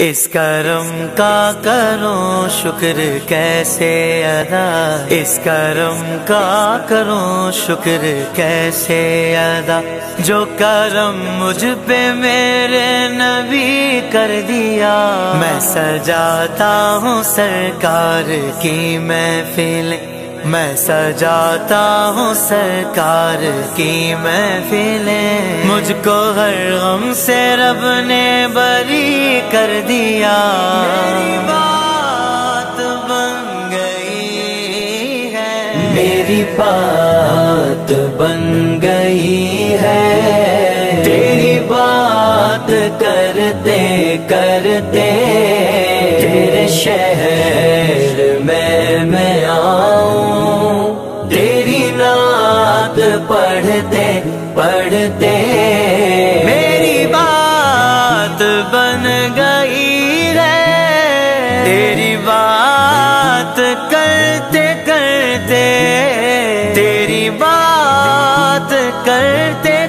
इस करम का करो शुक्र कैसे अदा? इस करम का करो शुक्र कैसे अदा? जो करम मुझ पे मेरे नबी कर दिया, मैं सजाता हूँ सरकार की मैं महफिल। मैं सजाता हूँ सरकार की महफिलें। मुझको हर गम से रब ने बरी कर दिया। मेरी बात बन गई है। मेरी बात बन गई है। तेरी बात करते करते तेरे शहर पढ़ते पढ़ते। मेरी बात बन गई रे तेरी बात करते करते। तेरी बात करते